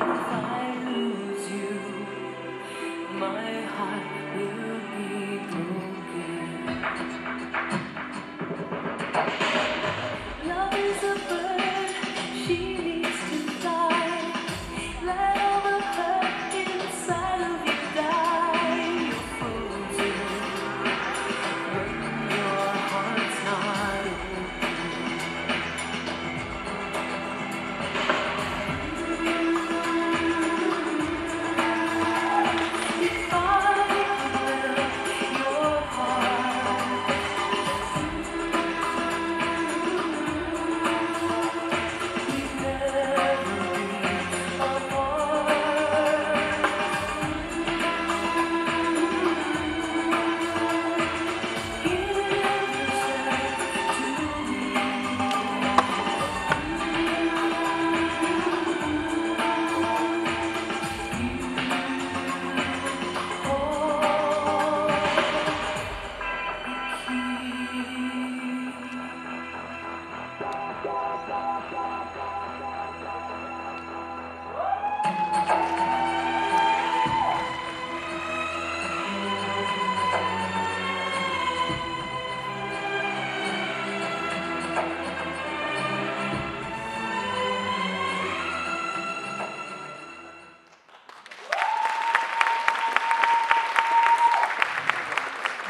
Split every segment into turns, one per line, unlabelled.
Thank you.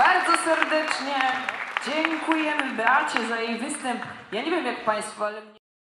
bardzo serdecznie. Dziękujemy Beacie za jej występ. Ja nie wiem jak Państwo, ale...